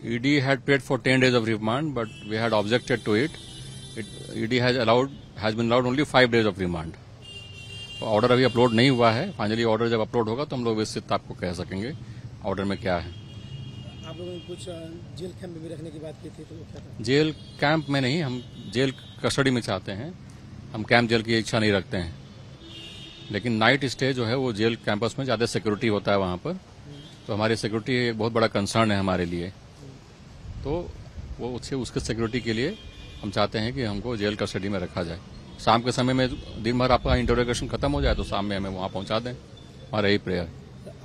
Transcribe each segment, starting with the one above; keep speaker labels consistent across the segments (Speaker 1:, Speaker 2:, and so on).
Speaker 1: ED had paid for 10 days of remand, but we had objected to it. it ED has allowed has been allowed only 5 days of remand. Order अभी upload नहीं हुआ है। Finally order जब upload होगा तो हम लोग विस्तृत आपको कह सकेंगे ऑर्डर में क्या है।
Speaker 2: आप लोगों ने कुछ जेल कैंप में भी रखने की बात की थी तो वो क्या था?
Speaker 1: जेल कैंप में नहीं हम जेल कस्टडी में चाहते हैं। हम कैंप जेल की इच्छा नहीं रखते हैं। लेकिन नाइट स्टे जो है वो जेल कैंपस में ज़्यादा सिक्योरिटी होता है वहाँ पर। तो हमारी सिक्योरिटी एक बहुत बड़ा कंसर्न है हमारे लिए। तो वो उससे उसके सिक्योरिटी के लिए हम चाहते हैं कि हमको जेल कस्टडी में रखा जाए। शाम के समय में दिन भर आपका इंटरोगेशन खत्म हो जाए तो शाम में हमें वहाँ पहुँचा दें। हमारा यही प्रेयर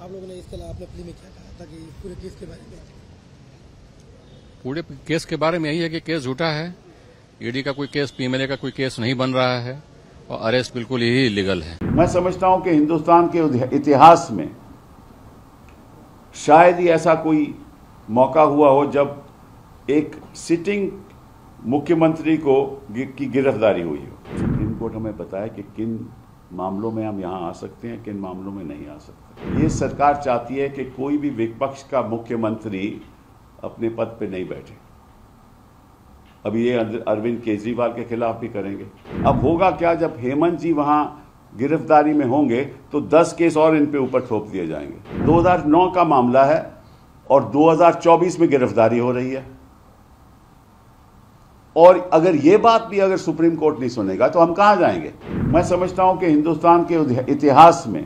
Speaker 2: आप लोगों ने इसके अलावा अपने में क्या कहा था कि पूरे केस के बारे में?
Speaker 1: पूरे केस के बारे में यही है कि केस झूठा है। ईडी का कोई केस पीएमएलए का कोई केस नहीं बन रहा है और अरेस्ट बिल्कुल ही इलीगल है।
Speaker 3: मैं समझता हूँ कि हिंदुस्तान के इतिहास में शायद ही ऐसा कोई मौका हुआ हो जब एक सिटिंग मुख्यमंत्री को की गिरफ्तारी हुई हो। सुप्रीम कोर्ट हमें बताया कि किन मामलों में हम यहाँ आ सकते हैं, किन मामलों में नहीं आ सकते। ये सरकार चाहती है कि कोई भी विपक्ष का मुख्यमंत्री अपने पद पे नहीं बैठे। अभी ये अरविंद केजरीवाल के खिलाफ भी करेंगे। अब होगा क्या जब हेमंत जी वहाँ गिरफ्तारी में होंगे तो 10 केस और इन पे ऊपर थोप दिए जाएँगे। 2009 का मामला है और 2024 में गिरफ्तारी हो रही है। और अगर ये बात भी अगर सुप्रीम कोर्ट नहीं सुनेगा तो हम कहाँ जाएँगे? मैं समझता हूँ कि हिंदुस्तान के इतिहास में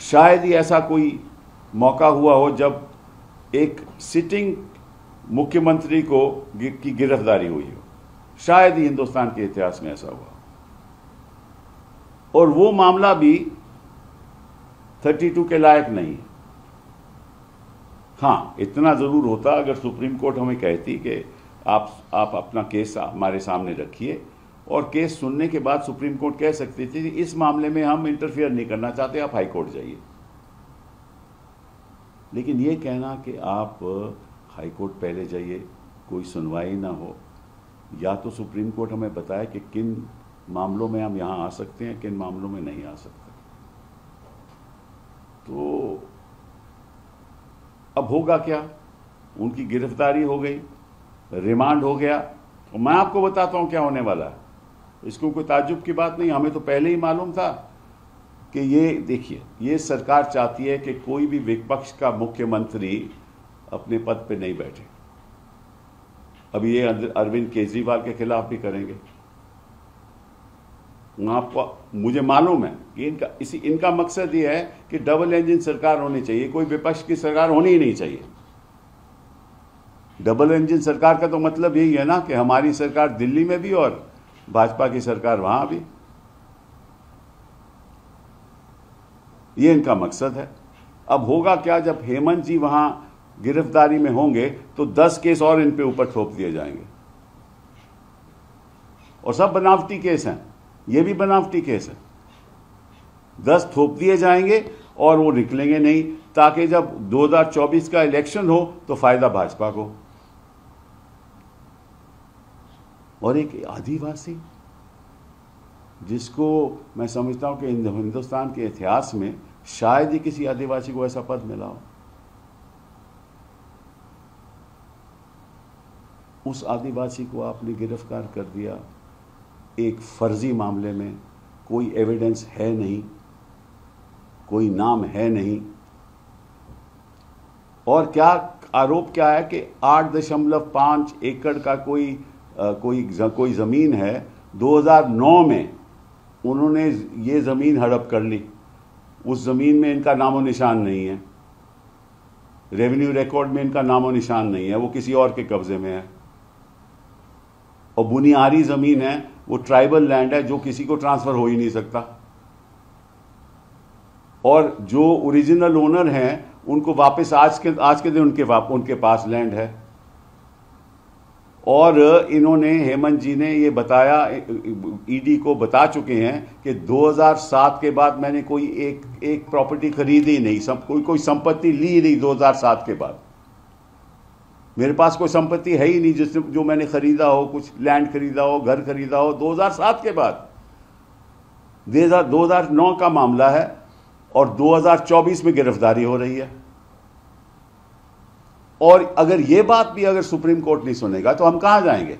Speaker 3: शायद ही ऐसा कोई मौका हुआ हो जब एक सिटिंग मुख्यमंत्री को की गिरफ्तारी हुई हो। शायद ही हिंदुस्तान के इतिहास में ऐसा हुआ और वो मामला भी 32 के लायक नहीं है। हाँ इतना ज़रूर होता अगर सुप्रीम कोर्ट हमें कहती कि आप आप अपना केस हमारे सामने रखिए। और केस सुनने के बाद सुप्रीम कोर्ट कह सकती थी कि इस मामले में हम इंटरफियर नहीं करना चाहते, आप हाई कोर्ट जाइए। लेकिन ये कहना कि आप हाई कोर्ट पहले जाइए, कोई सुनवाई ना हो। या तो सुप्रीम कोर्ट हमें बताए कि किन मामलों में हम यहाँ आ सकते हैं, किन मामलों में नहीं आ सकते। तो अब होगा क्या? उनकी गिरफ्तारी हो गई। रिमांड हो गया। तो मैं आपको बताता हूँ क्या होने वाला है। इसको कोई ताजुब की बात नहीं, हमें तो पहले ही मालूम था कि ये, देखिए, ये सरकार चाहती है कि कोई भी विपक्ष का मुख्यमंत्री अपने पद पे नहीं बैठे। अभी ये अरविंद केजरीवाल के खिलाफ भी करेंगे। आपको, मुझे मालूम है कि इनका, इसी, इनका मकसद ये है कि डबल इंजन सरकार होनी चाहिए, कोई विपक्ष की सरकार होनी ही नहीं चाहिए। डबल इंजन सरकार का तो मतलब यही है ना कि हमारी सरकार दिल्ली में भी और भाजपा की सरकार वहाँ भी। ये इनका मकसद है। अब होगा क्या जब हेमंत जी वहाँ गिरफ्तारी में होंगे तो 10 केस और इन पे ऊपर थोप दिए जाएँगे। और सब बनावटी केस हैं। ये भी बनावटी केस है। दस थोप दिए जाएँगे और वो निकलेंगे नहीं। ताकि जब 2024 का इलेक्शन हो तो फ़ायदा भाजपा को। और एक आदिवासी जिसको मैं समझता हूँ कि हिंदुस्तान के इतिहास में शायद ही किसी आदिवासी को ऐसा पद मिला हो। उस आदिवासी को आपने गिरफ़्तार कर दिया। एक फर्जी मामले में कोई एविडेंस है नहीं, कोई नाम है नहीं। और क्या आरोप क्या है कि आठ दशमलव पाँच एकड़ का कोई अ, कोई ज, कोई ज़मीन है? 2009 में उन्होंने ये ज़मीन हड़प कर ली। उस ज़मीन में इनका नामो निशान नहीं है। रेवेन्यू रिकॉर्ड में इनका नामो निशान नहीं है। वो किसी और के कब्जे में है। और बुनियादी ज़मीन है। वो ट्राइबल लैंड है जो किसी को ट्रांसफ़र हो ही नहीं सकता। और जो ओरिजिनल ओनर हैं उनको वापस आज के आज के दिन उनके वाप, उनके पास लैंड है। और इन्होंने हेमंत जी ने ये बताया ईडी को बता चुके हैं कि 2007 के बाद मैंने कोई एक एक प्रॉपर्टी खरीदी नहीं सब कोई कोई संपत्ति ली नहीं 2007 के बाद। मेरे पास कोई संपत्ति है ही नहीं जिस जो मैंने खरीदा हो कुछ लैंड खरीदा हो घर खरीदा हो 2007 के बाद। 2009 का मामला है। और 2024 में गिरफ्तारी हो रही है। और अगर यह बात भी अगर सुप्रीम कोर्ट नहीं सुनेगा तो हम कहाँ जाएँगे?